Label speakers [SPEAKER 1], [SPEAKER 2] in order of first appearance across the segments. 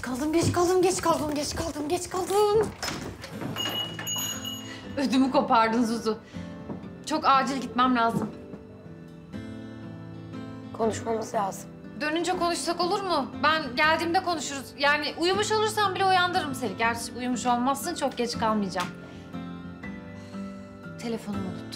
[SPEAKER 1] Geç kaldım, geç kaldım, geç kaldım, geç kaldım, geç kaldım. Ödümü kopardın Zuzu. Çok acil gitmem lazım.
[SPEAKER 2] Konuşmamız lazım.
[SPEAKER 1] Dönünce konuşsak olur mu? Ben geldiğimde konuşuruz. Yani uyumuş olursam bile uyandırırım seni. Gerçi uyumuş olmazsın, çok geç kalmayacağım. Telefonumu unuttum.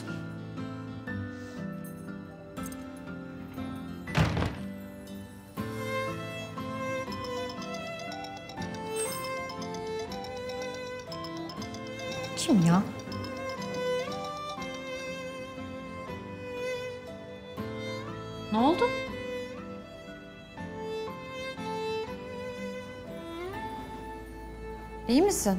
[SPEAKER 1] Kim ya? Ne oldu? İyi misin?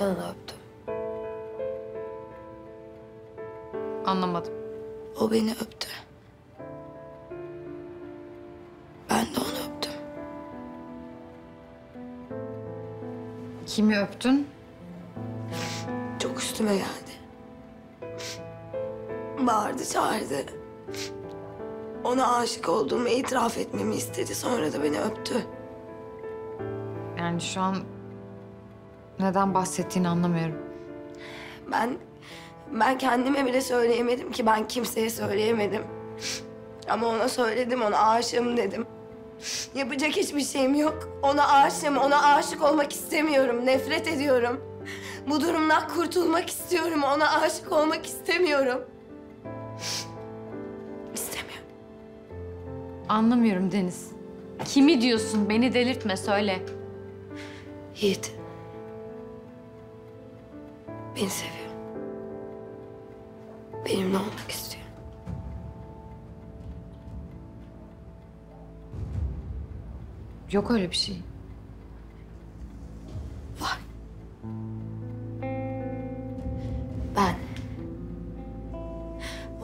[SPEAKER 2] Ben onu öptüm.
[SPEAKER 1] Anlamadım.
[SPEAKER 2] O beni öptü.
[SPEAKER 1] Kimi öptün?
[SPEAKER 2] Çok üstüme geldi. Bağırdı, çağırdı. Ona aşık olduğumu itiraf etmemi istedi. Sonra da beni öptü.
[SPEAKER 1] Yani şu an neden bahsettiğini anlamıyorum.
[SPEAKER 2] Ben ben kendime bile söyleyemedim ki ben kimseye söyleyemedim. Ama ona söyledim, ona aşığım dedim. Yapacak hiçbir şeyim yok. Ona aşığım, ona aşık olmak istemiyorum. Nefret ediyorum. Bu durumdan kurtulmak istiyorum. Ona aşık olmak istemiyorum. İstemiyorum.
[SPEAKER 1] Anlamıyorum Deniz. Kimi diyorsun? Beni delirtme söyle.
[SPEAKER 2] Yiğit. Beni seviyor. Benimle olmak istiyor.
[SPEAKER 1] Yok öyle bir şey.
[SPEAKER 2] Var. Ben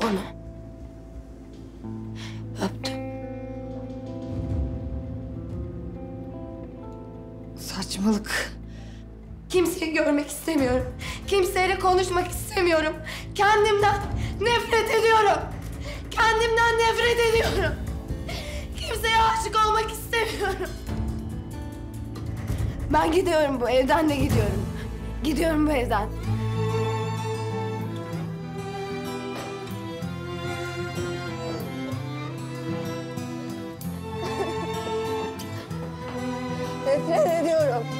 [SPEAKER 2] onu öptüm.
[SPEAKER 1] Saçmalık.
[SPEAKER 2] Kimseyi görmek istemiyorum. Kimseyle konuşmak istemiyorum. Kendimden nefret ediyorum. Kendimden nefret ediyorum. İstemiyorum. Ben gidiyorum bu evden de gidiyorum. Gidiyorum bu evden. nefret ediyorum.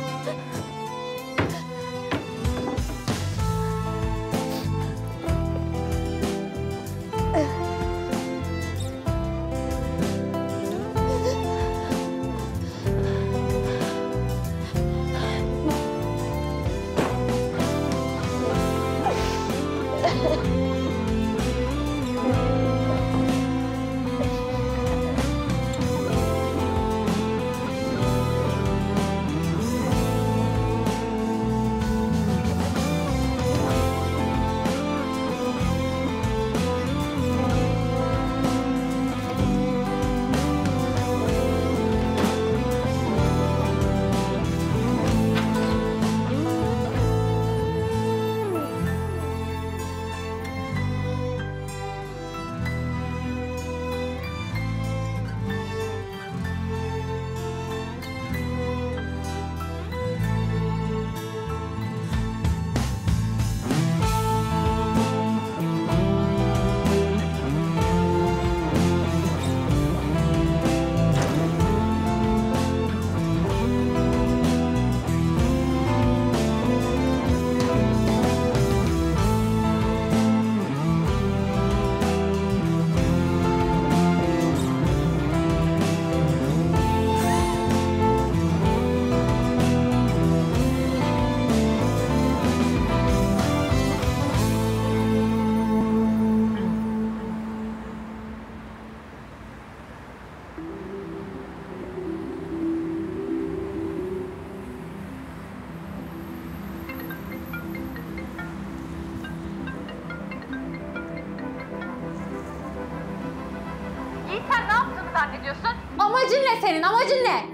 [SPEAKER 1] Sen ne yaptığını zannediyorsun? Amacın ne senin? Amacın ne?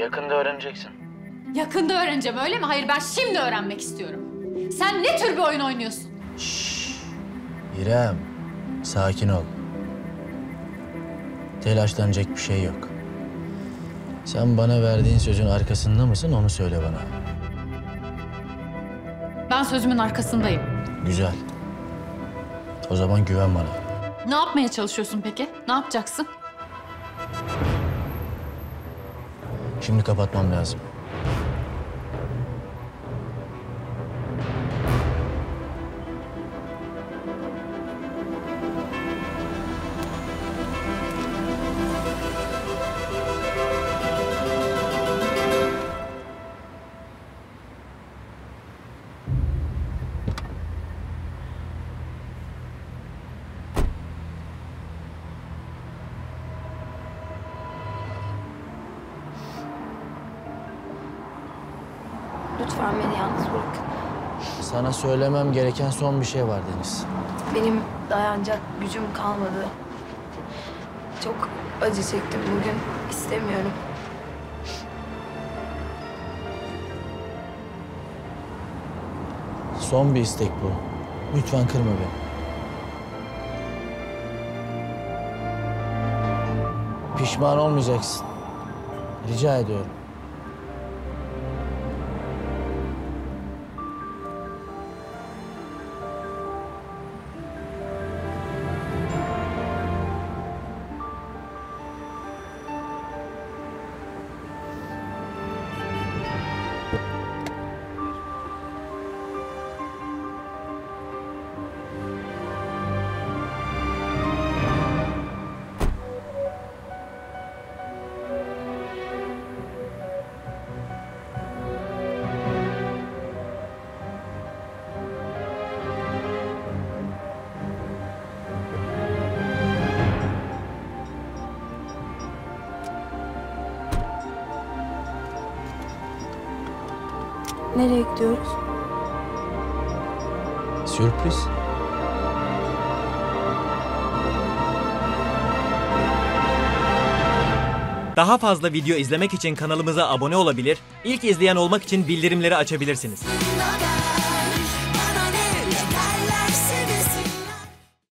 [SPEAKER 3] Yakında öğreneceksin.
[SPEAKER 1] Yakında öğreneceğim öyle mi? Hayır ben şimdi öğrenmek istiyorum. Sen ne tür bir oyun oynuyorsun?
[SPEAKER 3] İrem, Sakin ol. Telaşlanacak bir şey yok. Sen bana verdiğin sözün arkasında mısın onu söyle bana.
[SPEAKER 1] Ben sözümün arkasındayım.
[SPEAKER 3] Güzel. O zaman güven bana.
[SPEAKER 1] Ne yapmaya çalışıyorsun peki? Ne yapacaksın?
[SPEAKER 3] Şimdi kapatmam lazım.
[SPEAKER 2] Lütfen beni yalnız bırakın.
[SPEAKER 3] Sana söylemem gereken son bir şey var Deniz.
[SPEAKER 2] Benim dayanacak gücüm kalmadı. Çok acı çektim bugün. İstemiyorum.
[SPEAKER 3] Son bir istek bu. Lütfen kırma beni. Pişman olmayacaksın. Rica ediyorum.
[SPEAKER 2] Nereye gidiyoruz?
[SPEAKER 3] Sürpriz.
[SPEAKER 4] Daha fazla video izlemek için kanalımıza abone olabilir, ilk izleyen olmak için bildirimleri açabilirsiniz.